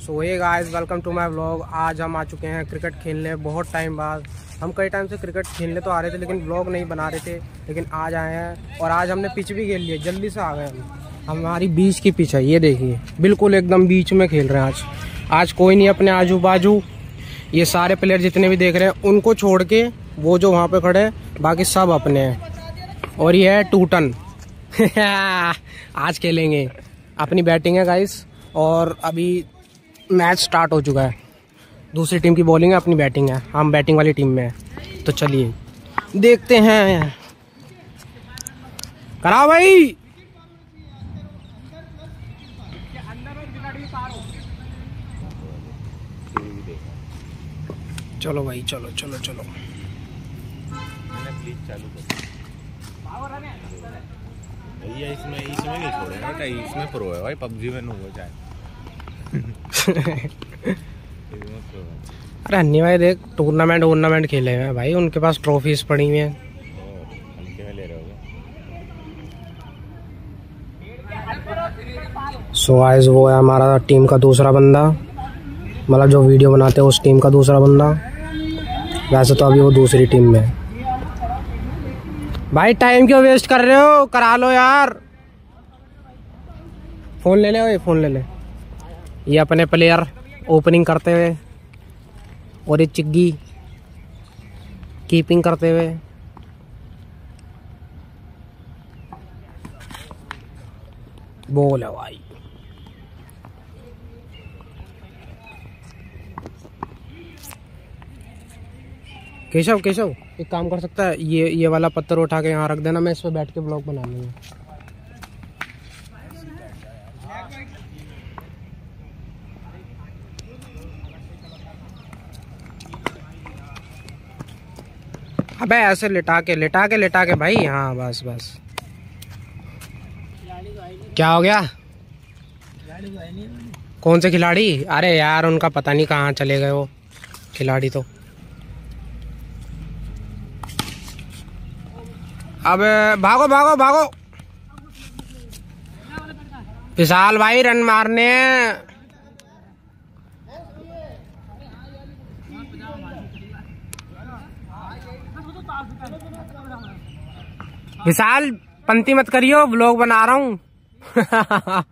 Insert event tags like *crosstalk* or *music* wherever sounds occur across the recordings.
सो ये guys welcome to my blog आज हम आ चुके हैं क्रिकेट खेलने, बहुत टाइम बाद। हम कई टाइम से क्रिकेट खेलने तो आ रहे थे, लेकिन ब्लॉग नहीं बना रहे थे, लेकिन आज आए हैं। और आज हमने पिच भी खेल लिया जल्दी से आ गए हम। हमारी बीच की पिच है, ये देखिए। बिल्कुल एकदम बीच में खेल रहे हैं आज। आज कोई नहीं, अपने आजू बाजू ये सारे प्लेयर जितने भी देख रहे हैं, उनको छोड़ के वो जो वहाँ पे खड़े हैं, बाकी सब अपने हैं। और ये है टूटन। *laughs* आज खेलेंगे। अपनी बैटिंग है गाइस और अभी मैच स्टार्ट हो चुका है। दूसरी टीम की बॉलिंग है, अपनी बैटिंग है। हम बैटिंग वाली टीम में हैं। तो चलिए, देखते हैं। करा भाई। चलो भाई, चलो चलो चलो। भैया, इसमें इसमें नहीं क्या इसमें प्रो है? भाई पबजी में नहीं हो, जाए। अरे अन्नी भाई देख टूर्नामेंट वूर्नामेंट खेले हैं भाई, उनके पास ट्रॉफीज पड़ी हुई हैं। सो आइज़ वो है हमारा टीम का दूसरा बंदा। मतलब जो वीडियो बनाते हैं, उस टीम का दूसरा बंदा। वैसे तो अभी वो दूसरी टीम में भाई टाइम क्यों वेस्ट कर रहे हो? करा लो यार। फ़ोन ले ले, ओए फ़ोन ले ले। ये अपने प्लेयर ओपनिंग करते हुए और ये चिग्गी कीपिंग करते हुए। बोल है भाई। केशव केशव, एक काम कर सकता है, ये ये वाला पत्थर उठा के यहाँ रख देना, मैं इस पर बैठ के ब्लॉग बना लूँगा। अबे ऐसे लिटा के लिटा के लिटा के भाई। हाँ बस बस। क्या हो गया? कौन से खिलाड़ी? अरे यार, उनका पता नहीं कहाँ चले गए वो खिलाड़ी तो। अब, भागो भागो भागो। विशाल भाई, रन मारने विशाल पंक्ति मत करियो ब्लॉग बना रहा हूँ। *laughs*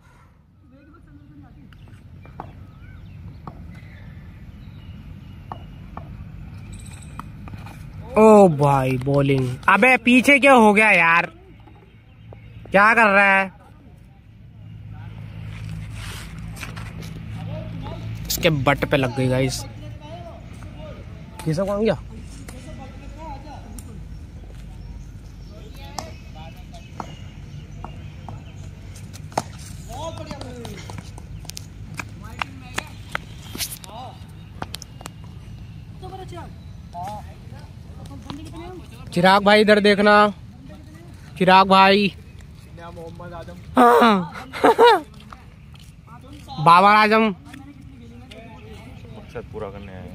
ओ भाई बॉलिंग अबे, पीछे क्या हो गया यार? क्या कर रहा है? इसके बट पे लग गई गाइस ये सब कौन गया चिराग भाई इधर देखना। चिराग भाई। हाँ। *laughs* बाबर आज़म। मकसद पूरा करने आए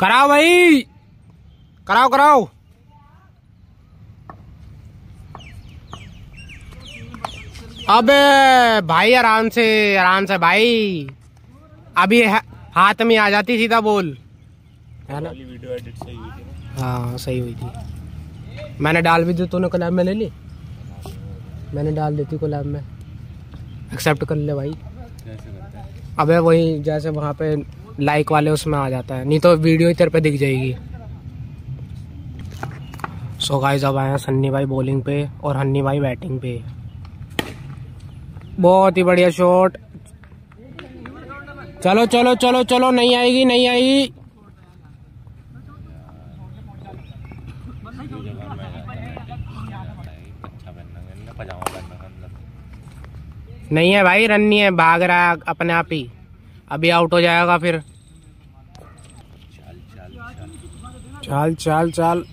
कराओ भाई। कराओ कराओ। अबे भाई आराम से आराम से भाई। अभी हाथ में आ जाती सीधा बोल। है ना? वीडियो एडिट सही हुई थी हाँ सही हुई थी। मैंने डाल भी दी तूने कोलैब में ले ली? मैंने डाल दी थी कोलैब में। एक्सेप्ट कर ले भाई। अबे वही जैसे वहाँ पे लाइक वाले उसमें आ जाता है। नहीं तो वीडियो ही तेरे पे दिख जाएगी। सो गाइस अब आए हैं सन्नी भाई बॉलिंग पे और हन्नी भाई बैटिंग पे। बहुत ही बढ़िया शॉट चलो चलो चलो चलो नहीं आएगी नहीं आएगी अच्छा पहनना है है नहीं है भाई रन नहीं है, भाग रहा है अपने आप ही। अभी आउट हो जाएगा फिर। चाल चाल चाल।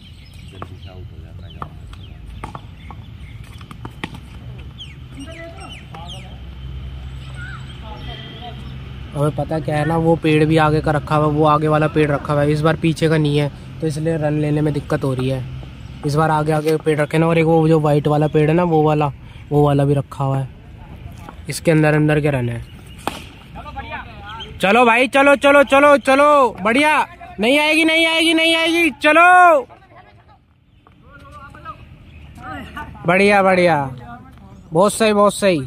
हमें पता क्या है ना, वो पेड़ भी आगे का रखा हुआ, वो आगे वाला पेड़ रखा हुआ है, इस बार पीछे का नहीं है तो इसलिए रन लेने में दिक्कत हो रही है। इस बार आगे आगे पेड़ रखे ना, और एक वो जो वाइट वाला पेड़ है ना, वो वाला वो वाला भी रखा हुआ है। इसके अंदर अंदर के रन है चलो भाई, चलो चलो चलो चलो, बढ़िया। नहीं आएगी नहीं आएगी नहीं आएगी, चलो। बढ़िया बढ़िया। बहुत सही बहुत सही।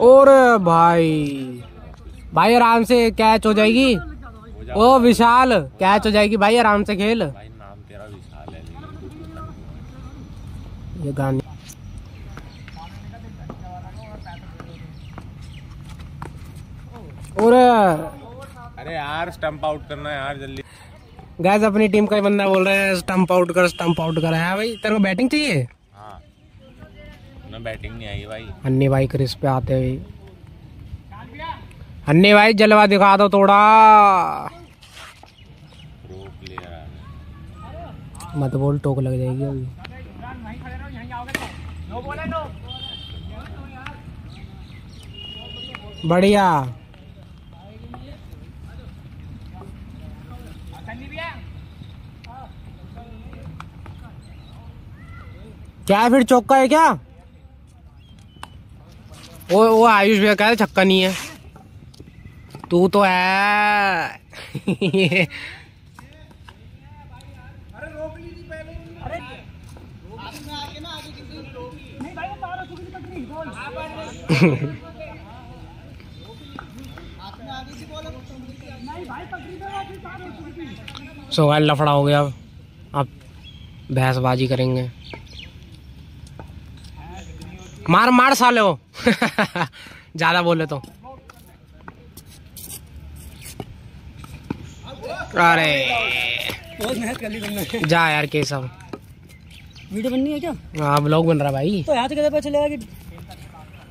और भाई भाई आराम से कैच हो जाएगी। ओ विशाल कैच हो जाएगी भाई आराम से खेल। भाई नाम तेरा विशाल है लेकिन पता नहीं ये गाने। और अरे यार स्टंप आउट करना यार जल्दी। गैस अपनी टीम का बंदा बोल रहा है स्टंप आउट कर स्टंप आउट कर। है भाई तेरे को बैटिंग चाहिए? हाँ। ना बैटिंग नहीं आई भाई। अन्नी भाई क्रिस पे आते हुए अन्नी भाई जलवा दिखा दो थोड़ा। मत बोल, टोक लग जाएगी अभी। बढ़िया। क्या है फिर, चौका है क्या? वो वो आयुष भैया कह रहे छक्का नहीं है। तू तो है। *laughs* सो गाइस लफड़ा हो गया। अब अब भैंसबाजी करेंगे। मार मार साले हो *laughs* ज़्यादा बोले तो अरे। बहुत मेहनत कर ली तुमने। जा यार केसव वीडियो बननी है क्या? हाँ ब्लॉग बन रहा भाई। तो यहाँ से कैसे पता चलेगा कि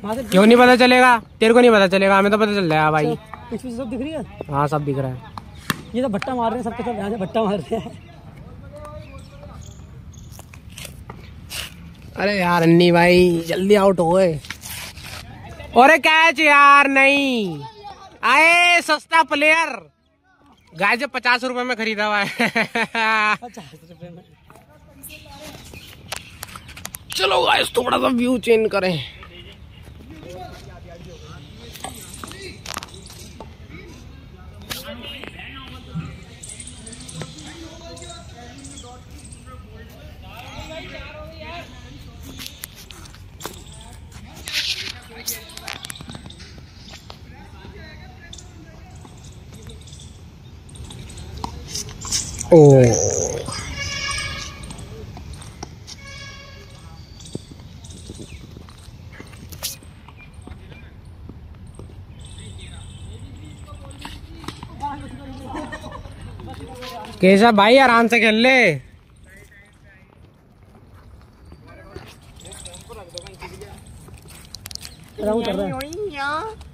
क्यों नहीं पता चलेगा? तेरे को नहीं पता चलेगा हमें तो पता चल जाएगा भाई। पीछे सब दिख रही है? हाँ सब दिख रहा है। ये तो भट्टा मार रहे हैं सबके सब यहाँ से भट्टा मार रहे हैं। अरे यार अन्नी भाई जल्दी आउट हो गए। अरे कैच यार नहीं। आए सस्ता प्लेयर गाय जो पचास रुपए में खरीदा हुआ है। पचास रुपये में। चलो गाइस थोड़ा सा व्यू चेंज करें। ओ केशव भाई आराम से खेल ले रहा है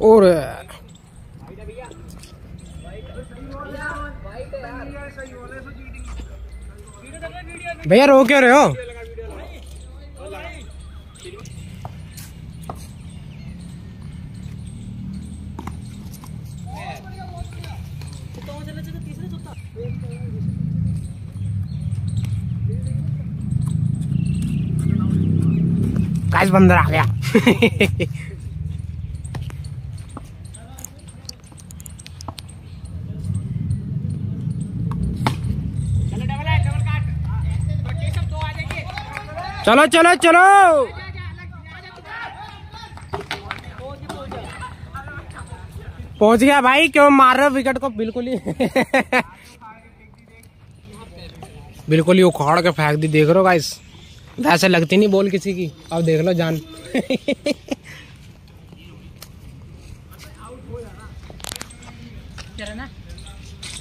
और भैया। रो क्यों रहे हो? बंदर आ गया। *laughs* चलो चलो चलो। पहुँच गया भाई, क्यों मार रहे विकेट को? बिल्कुल ही। बिल्कुल ही उखाड़ के फेंक दी, देख रहे हो गाइस वैसे लगती नहीं बोल किसी की। अब देख लो जान।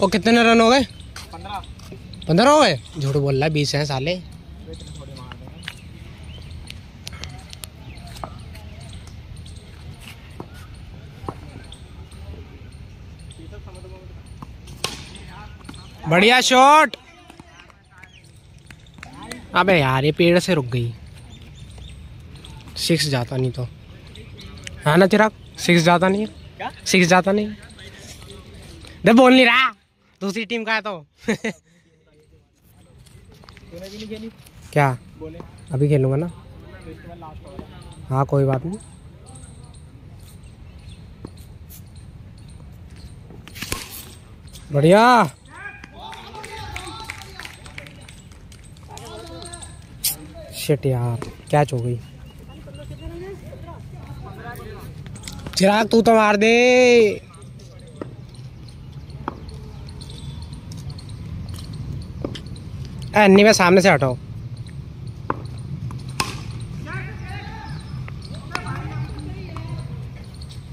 ओ, कितने रन हो गए? पंद्रह हो गए? झूठ बोल रहा है, बीस है साले। बढ़िया शॉट अबे यार ये पेड़ से रुक गई। सिक्स जाता नहीं तो। है ना चिराग? सिक्स जाता नहीं है। सिक्स जाता नहीं। दे बोल नहीं रहा। दूसरी टीम का है तो। क्या? अभी खेलूँगा ना? हाँ कोई बात नहीं। बढ़िया। शिट यार कैच हो गई। चिराग तू तो मार दे। ए, अन्नी में सामने से हटाओ।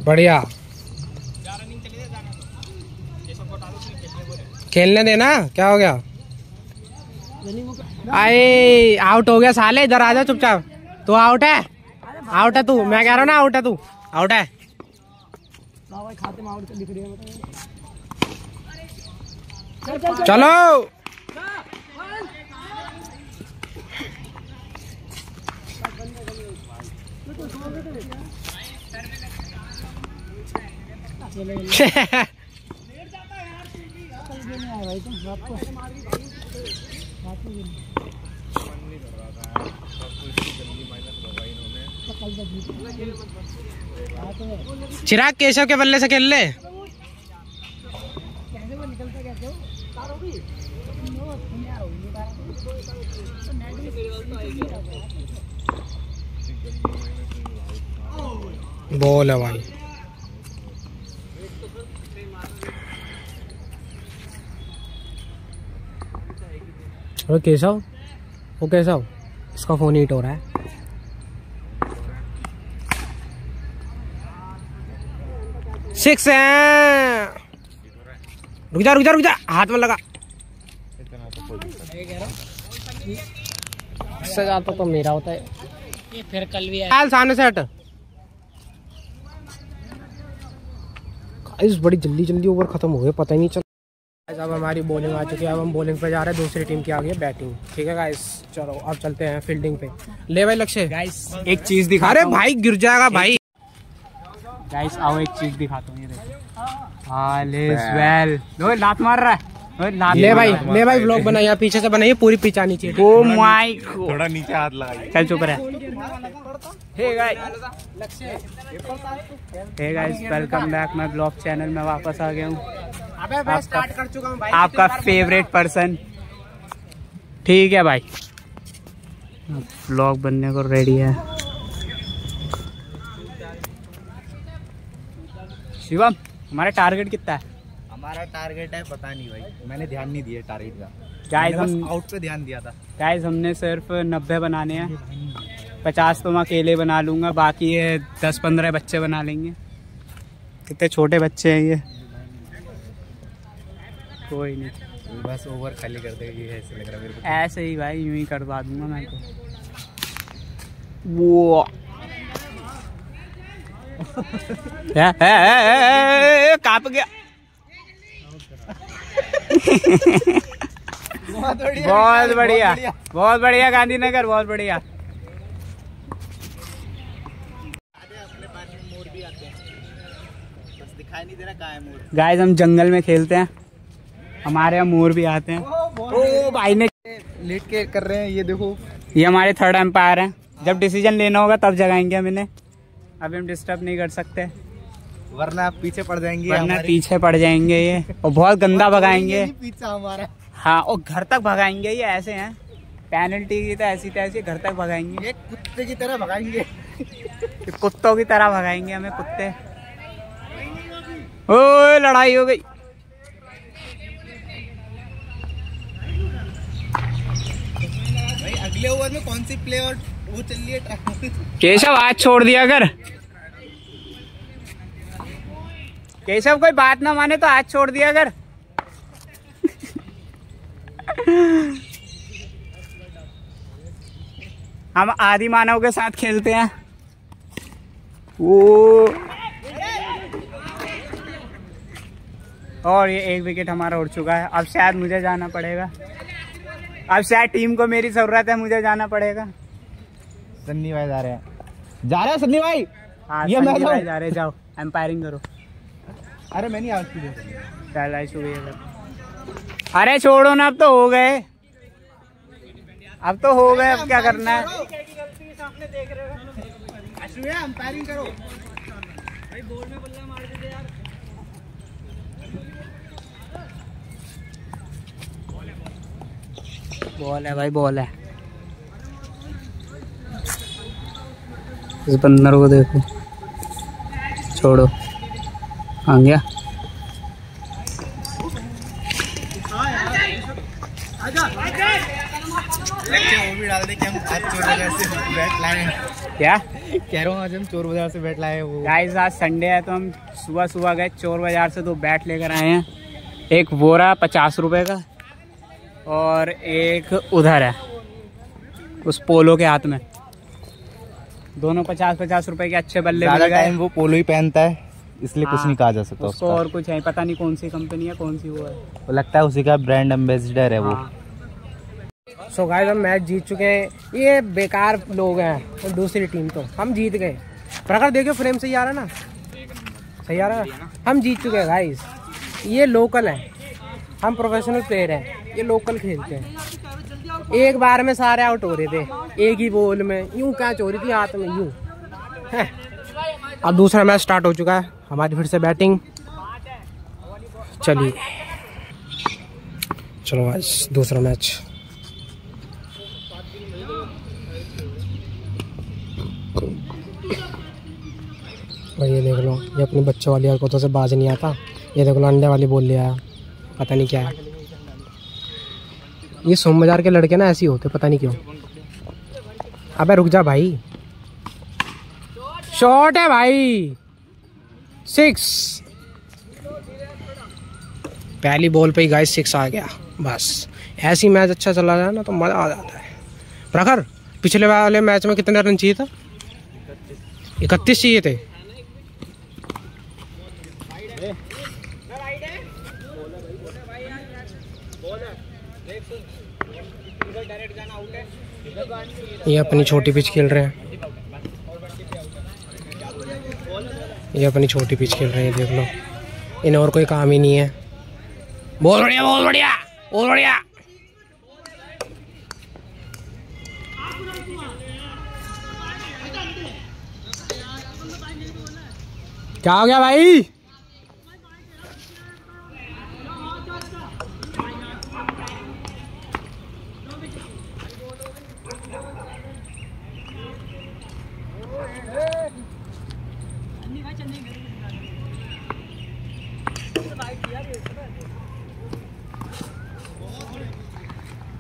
बढ़िया। खेलने देना क्या हो गया? आए आउट हो गया साले इधर आ जा चुपचाप। तू आउट है? आउट है तू। मैं कह रहा हूँ ना आउट है तू। आउट है। चलो। भाई तो रात को रात में चिराग केशव के बल्ले से खेल ले। बॉल है भाई। केशव? वो केशव? इसका फ़ोन हीट हो रहा है। सिक्स है। रुक जा रुक जा रुक जा। हाथ में लगा। इससे ज़्यादा तो मेरा होता है। ये फिर कल भी हाल सामने से हट। गाइस बड़ी जल्दी जल्दी ओवर खत्म हो गए पता ही नहीं चला अब हमारी बॉलिंग आ चुकी है। अब हम बॉलिंग पे जा रहे हैं। दूसरी टीम की आ गई है बैटिंग ठीक है गाइस चलो अब चलते हैं फील्डिंग पे। ले भाई लक्ष्य। गाइस एक चीज़ दिखा अरे भाई गिर जाएगा भाई। गाइस आओ एक चीज़ दिखाता हूँ ये देखो। वेल लात मार रहा है। ले भाई ले भाई ब्लॉग बनाइए पीछे से बनाइए पूरी पिच आनी चाहिए ओ माय थोड़ा नीचे हाथ लगाइए चल चुप रहे। Hey guys hey guys welcome back मैं ब्लॉग चैनल में वापस आ गया हूँ। अबे मैं स्टार्ट कर चुका हूँ भाई आपका फेवरेट पर्सन ठीक है भाई। ब्लॉग बनने को रेडी है। शिवम हमारा टारगेट कितना है? हमारा टारगेट है पता नहीं भाई। मैंने ध्यान नहीं दिया टारगेट का। गाइस हम आउट पे ध्यान दिया था। गाइस हमने सिर्फ़ नब्बे बनाने हैं। पचास तो मैं अकेले बना लूँगा बाकी ये दस पंद्रह बच्चे बना लेंगे। कितने छोटे बच्चे हैं ये? कोई नहीं। बस ओवर खाली कर दे ये ऐसे लग रहा है मेरे को। ऐसे ही भाई यूँ ही करवा दूँगा मैं तो। वो काँप गया। बहुत बढ़िया बहुत बढ़िया बहुत बढ़िया गांधीनगर बहुत बढ़िया। बस दिखाई नहीं दे रहा कहाँ है मोर गाइस हम जंगल में खेलते हैं। हमारे यहाँ मोर भी आते हैं। ओ भाई ने लेट के कर रहे हैं ये देखो। ये हमारे थर्ड एम्पायर हैं। जब डिसीज़न लेना होगा तब जगाएँगे हम इन्हें। अभी हम डिस्टर्ब नहीं कर सकते। वरना पीछे पड़ जाएँगे वरना पीछे पड़ जाएँगे ये। और बहुत गंदा *laughs* भगाएँगे। पीछा हमारा। हाँ और घर तक भगाएँगे ये ऐसे हैं। पेनल्टी की तो ऐसी तैसी घर तक भगाएँगे। ये कुत्ते की तरह भगाएँगे। कुत्तों की तरह भगाएँगे हमें कुत्ते। ओ लड़ाई हो गई भाई अगले ओवर में कौन सी प्ले और वो चल रही है केशव, आज छोड़ दिया कर। केशव, कोई बात ना माने तो आज छोड़ दिया कर। हम आदि मानव के साथ खेलते हैं। वो और ये एक विकेट हमारा उड़ चुका है। अब शायद मुझे जाना पड़ेगा। अब शायद टीम को मेरी ज़रूरत है मुझे जाना पड़ेगा। सन्नी भाई जा रहे हैं। जा रहे हैं सन्नी भाई? हाँ ये मैं भाई जा रहे जाओ एम्पायरिंग करो। अरे मैं नहीं कर। अरे छोड़ो ना अब तो हो गए। अब तो हो गए अब क्या करना है? अंपायरिंग करो। बॉल है भाई बॉल है। इस बंदर को देखो। छोड़ो। आ गया। क्या? कह रहा हूँ आज हम चोर बाज़ार से बैट लाए वो। गाइस आज संडे है तो हम सुबह सुबह गए चोर बाज़ार से दो बैट लेकर आए हैं। एक बोरा पचास रुपए का। और एक उधर है उस पोलो के हाथ में। दोनों पचास पचास रुपए के अच्छे बल्ले टाइम वो पोलो ही पहनता है इसलिए कुछ हाँ, नहीं कहा जा सकता उसको। और कुछ है पता नहीं कौन सी कंपनी है कौन सी वो है। वो लगता है उसी का ब्रांड एम्बेसडर है वो। हाँ। सो गाइस हम मैच जीत चुके हैं। ये बेकार लोग हैं और दूसरी टीम तो। हम जीत गए। प्रखर देखियो फ्रेम सही आ रहा ना? सही आ रहा है? हम जीत चुके हैं गाइस ये लोकल है। हम प्रोफेशनल प्लेयर हैं। ये लोकल खेलते हैं। एक बार में सारे आउट हो रहे थे। एक ही बॉल में। यूँ कैच हो रही थी हाथ में? यूँ। अब दूसरा मैच स्टार्ट हो चुका है। हमारी फिर से बैटिंग चलिए। चलो गाइस दूसरा मैच और ये देख लो, ये अपनी बच्चों वाली हरकतों से बाज नहीं आता। ये देख लो अंडे वाली बोल लिया पता नहीं क्या है। ये सोम बाज़ार के लड़के ना ऐसे होते, पता नहीं क्यों। अबे रुक जा भाई। शॉट है भाई। सिक्स पहली बॉल पे ही गाइस सिक्स आ गया। बस। ऐसी मैच अच्छा चला जाए ना तो मज़ा आ जाता है। प्रखर, पिछले वाले मैच में कितने रन चाहिए था? इकतीस चाहिए थे। ये अपनी छोटी पिच खेल रहे हैं। ये अपनी छोटी पिच खेल रहे हैं, देख लो। इन्हें और कोई काम ही नहीं है। बहुत बढ़िया बहुत बढ़िया बहुत बढ़िया। क्या हो गया भाई?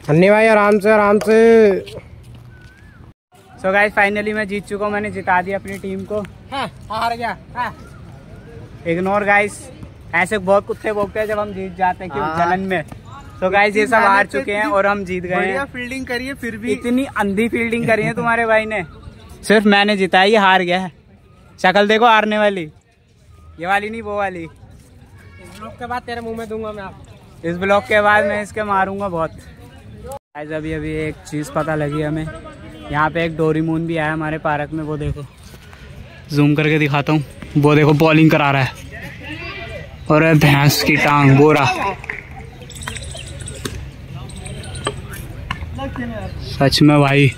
अन्नी भाई आराम से आराम से। सो गाइस फाइनली मैं जीत चुका हूँ मैंने जिता दिया अपनी टीम को। हाँ हार गया हाँ। इग्नोर गाइस ऐसे बहुत कुत्ते भोगते हैं जब हम जीत जाते हैं हाँ। जलन में। तो गाइस ये सब हार चुके हैं और हम जीत गए हैं। फील्डिंग करिए फिर भी। इतनी अंधी फील्डिंग करी है तुम्हारे भाई ने। सिर्फ़ मैंने जिताई ये हार गया है। शक्ल देखो हारने वाली। ये वाली नहीं वो वाली। इस ब्लॉक के बाद तेरे मुँह में दूँगा मैं आप इस ब्लॉक के बाद मैं इसके मारूँगा बहुत। गाइस अभी अभी एक चीज़ पता लगी हमें। यहाँ पे एक डोरीमून भी आया हमारे पार्क में, वो देखो। जूम करके दिखाता हूँ। वो देखो बॉलिंग करा रहा है। और भैंस की टांग, बोरा। सच में भाई।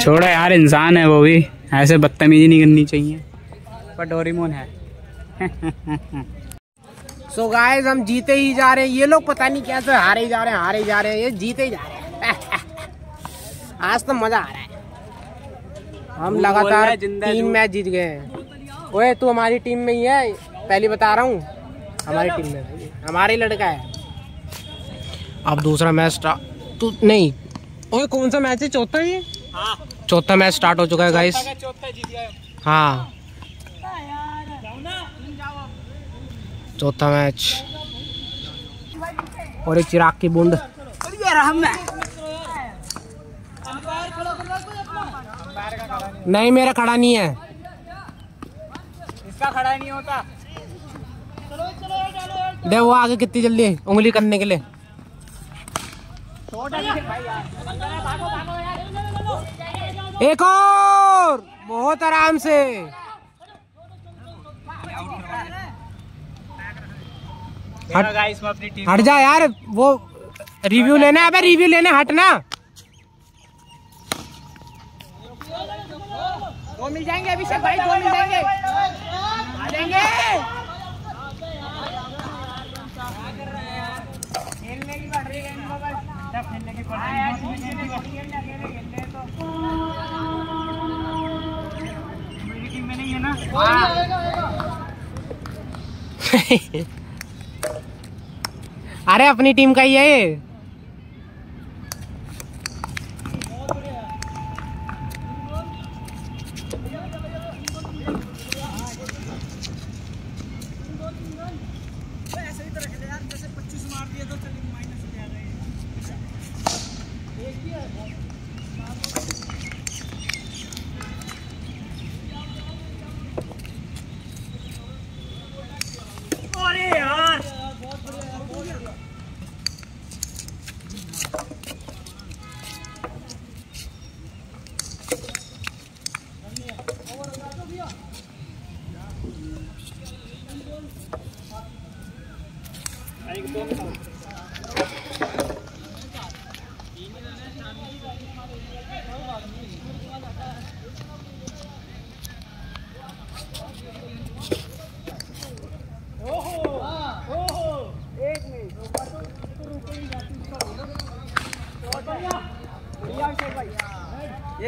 छोड़ो यार, इंसान है वो भी। ऐसे बदतमीजी नहीं करनी चाहिए। पर डोरीमोन है। *laughs* सो गाइस हम जीते ही जा रहे हैं। ये लोग पता नहीं कैसे हारे जा रहे हैं हारे जा रहे हैं। ये जीते ही जा रहे हैं। *laughs* आज तो मज़ा आ रहा है। हम लगातार तीन मैच जीत गए हैं। ओए तू हमारी टीम में ही है। पहले बता रहा हूँ। हमारी टीम में। है। हमारा लड़का है। अब दूसरा मैच तू नहीं। ओए कौन सा मैच है? चौथा ये चौथा मैच स्टार्ट हो चुका है गाइस हाँ। चौथा मैच। और एक चिराग की बूंद। नहीं मेरा खड़ा नहीं है। इसका खड़ा नहीं होता। दे वो आगे कितनी जल्दी उंगली करने के लिए। एक और! बहुत आराम से चलो गाइस मैं अपनी टीम हट। जा यार वो रिव्यू लेना है अबे रिव्यू लेने हटना दो मिल जाएँगे अभिषेक भाई दो मिल जाएँगे। आ जाएँगे। खेलने की पड़ रही है इनको बस जब खेलने की पड़ रही मेरी टीम में नहीं है ना? *laughs* अरे अपनी टीम का ही है ये अरे यार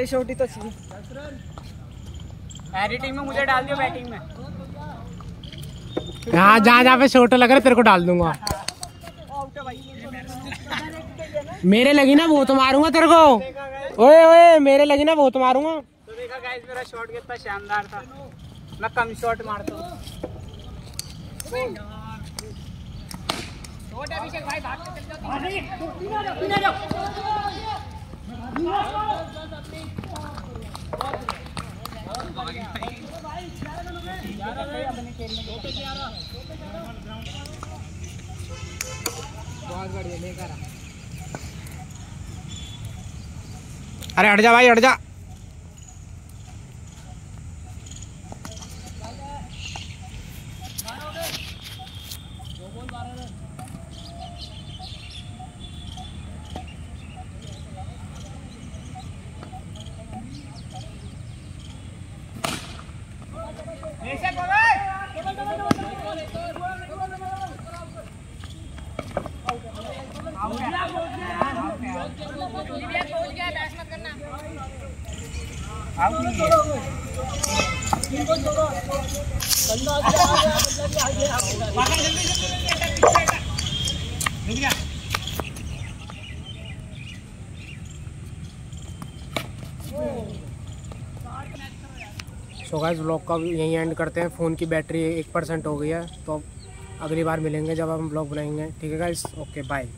ये छोटी तो मेरी टीम में मुझे डाल दियो बैटिंग में। यहाँ जहाँ जहाँ पे छोटे लग रहे तेरे को डाल दूँगा। मेरे लगी ना वो तो मारूँगा तेरे को। ओए ओए मेरे लगी ना वो तो मारूँगा। तो देखा गाइस मेरा शॉट कितना शानदार था। मैं कम शॉट मारता हूँ। शॉट अभिषेक भाई भाग के चल जाओ। अरे हट जा भाई हट जा। गाइस ब्लॉग का यहीं एंड करते हैं। फ़ोन की बैटरी एक परसेंट हो गई है तो अगली बार मिलेंगे जब हम ब्लॉग बनाएँगे। ठीक है गाइस ओके बाय